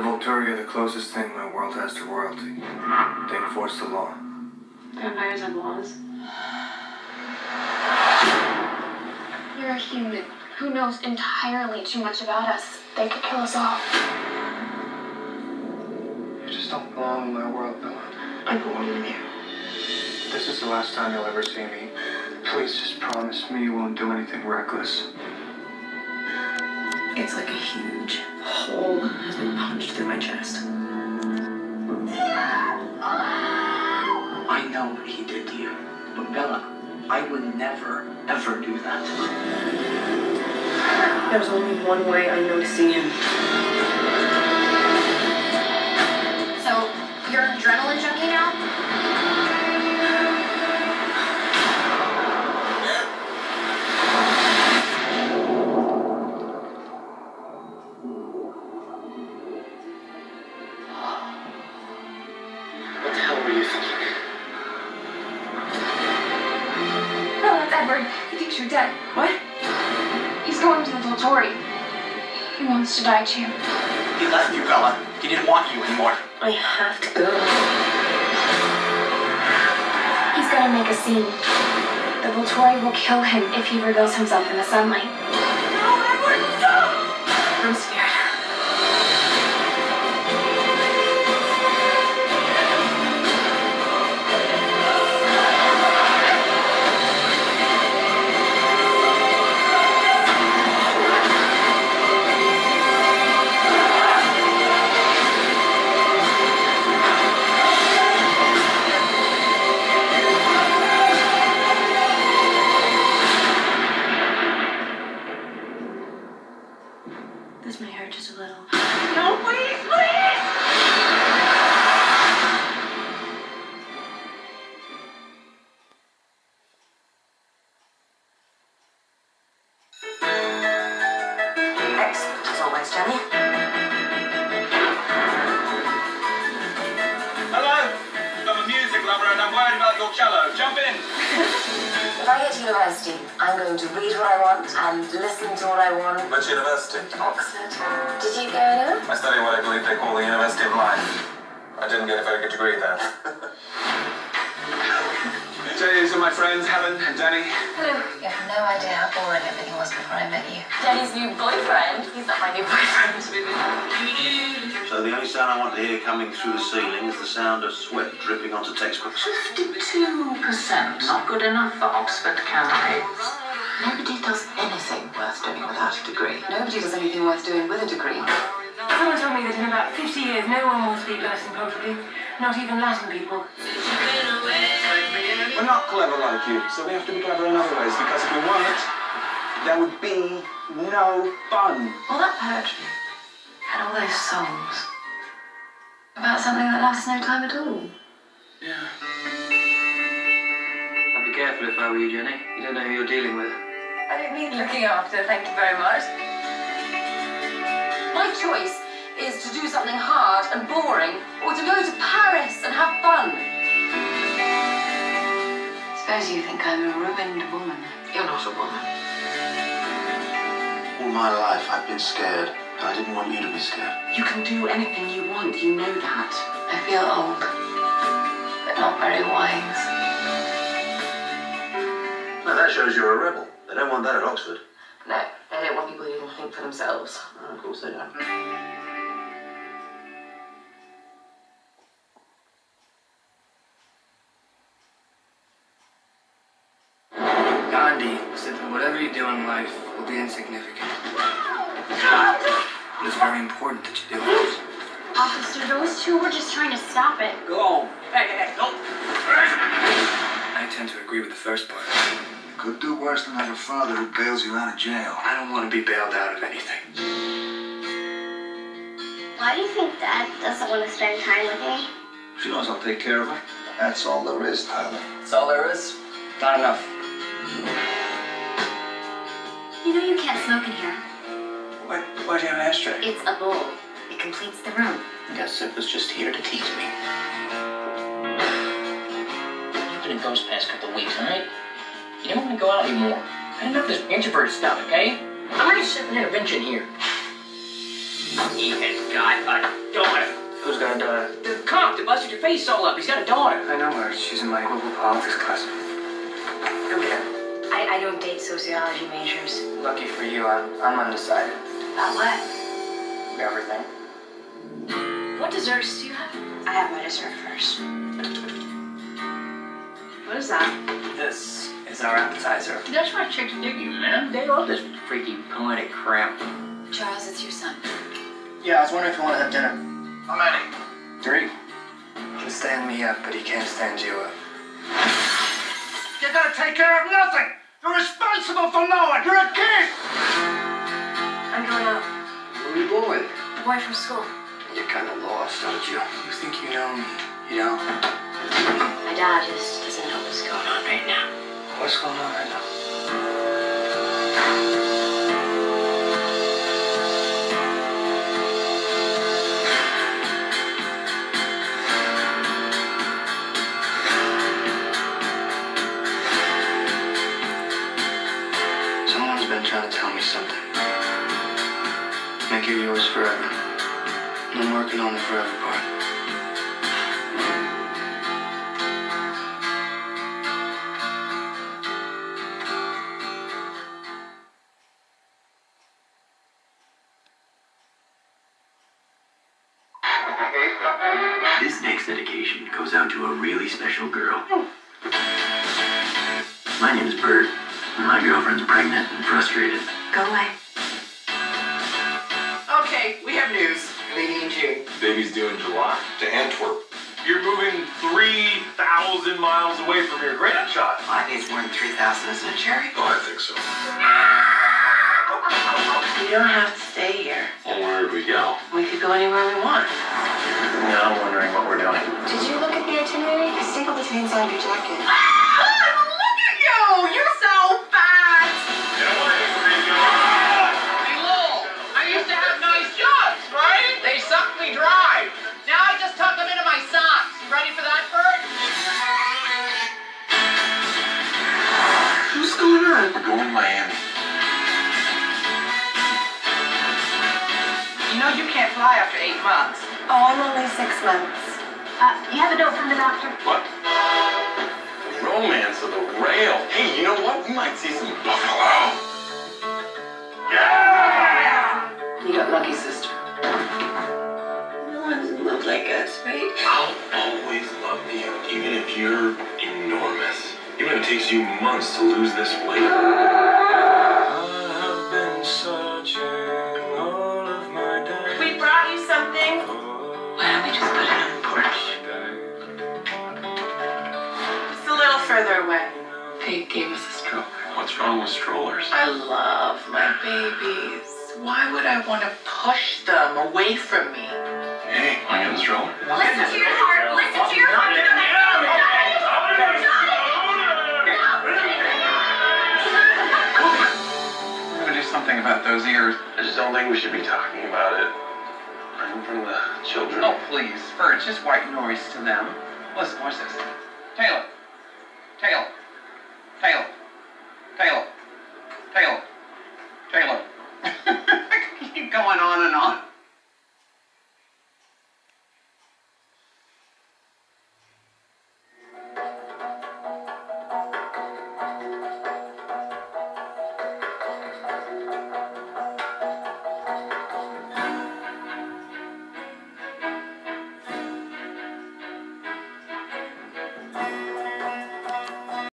Volturi are the closest thing my world has to royalty. They enforce the law. Vampires have laws. You're a human who knows entirely too much about us. They could kill us all. You just don't belong in my world, Bella. I belong in you. This is the last time you'll ever see me. Please just promise me you won't do anything reckless. It's like a huge hole has been punched through my chest. I know what he did to you, but Bella, I would never, ever do that. There's only one way I know to see him. He wants to die too. He left you, Bella. He didn't want you anymore. I have to go. He's gonna make a scene. The Volturi will kill him if he reveals himself in the sunlight. I'm scared. This I get to university, I'm going to read what I want and listen to what I want. Which university? Oxford. Did you go there? I study what I believe they call the University of Life. I didn't get a very good degree there. These are my friends, Helen and Danny. Hello. You have no idea how boring everything was before I met you. Danny's new boyfriend. He's not my new boyfriend. So the only sound I want to hear coming through the ceiling is the sound of sweat dripping onto textbooks. 52%. Not good enough for Oxford candidates. Nobody does anything worth doing without a degree. Nobody does anything worth doing with a degree. Someone told me that in about 50 years no one will speak Latin properly. Not even Latin people. We're not clever like you, so we have to be clever in other ways because if we weren't, there would be no fun. All that poetry and all those songs about something that lasts no time at all. Yeah. I'd be careful if I were you, Jenny. You don't know who you're dealing with. I don't need looking after, thank you very much. My choice is to do something hard and boring or to go to Paris and have fun. Suppose you think I'm a ruined woman. You're not a woman. All my life I've been scared, and I didn't want you to be scared. You can do anything you want, you know that. I feel old, but not very wise. Now that shows you're a rebel. They don't want that at Oxford. No, they don't want people who can think for themselves. Oh, of course they don't. Officer, those two were just trying to stop it. Go on. Hey, hey, hey, don't. I tend to agree with the first part. You Could do worse than have a father who bails you out of jail. I don't want to be bailed out of anything. Why do you think Dad doesn't want to spend time with me? She knows I'll take care of her. That's all there is, Tyler. That's all there is. Not enough. You know you can't smoke in here. Why, why do you have an ashtray? It's a bowl. It completes the room. Guess it was just here to tease me. You've been a ghost past couple of weeks, alright? You don't want to go out anymore. Had enough of this introvert stuff, okay? I'm ready to set an intervention here. He has got a daughter. Who's got a daughter? The cop that busted your face all up, he's got a daughter. I know her. She's in my global politics class. Come here. I, I don't date sociology majors. Lucky for you, I'm, I'm undecided. About what? Everything. What desserts do you have? I have my dessert first. What is that? This is our appetizer. That's why chicks dig you, man. They love this freaky poetic crap. Charles, it's your son. Yeah, I was wondering if you want to have dinner. How many? Three. He can stand me up, but he can't stand you up. You're gonna take care of nothing! You're responsible for no one! You're a kid! I'm going out. Where are you going with? The boy from school. You're kinda lost, aren't you? You think you know me? You don't? My dad just doesn't know what's going on right now. What's going on right now? Someone's been trying to tell me something. Make it yours forever. And I'm working on the forever part. This next dedication goes out to a really special girl. My name is Burt. My girlfriend's pregnant and frustrated. Go away. Okay, we have news. Lady and June. Baby's due in July. To Antwerp. You're moving 3,000 miles away from your grandchild. I think it's more than 3,000, isn't it, Jerry? Oh, I think so. You don't have to stay here. Well, where would we go? We could go anywhere we want. Now I'm wondering what we're doing. Did you look at the itinerary? I stapled the things on your jacket. Oh, I'm only six months. Uh, you have a note from the doctor? What? Romance of the rail. Hey, you know what? We might see some buffalo. Yeah! You got lucky, sister. No one's in love like us, right? I'll always love you, even if you're enormous. Even if it takes you months to lose this weight. What's strollers? I love my babies. Why would I want to push them away from me? Hey, want to get in the stroller? Listen to your heart. Listen to your heart. We're gonna do something about those ears. I just don't think we should be talking about it right in front of the children. Oh, please. Burt, it's just white noise to them. Listen, watch this. Taylor. Taylor. Taylor. Taylor, Taylor, Taylor. Keep going on and on.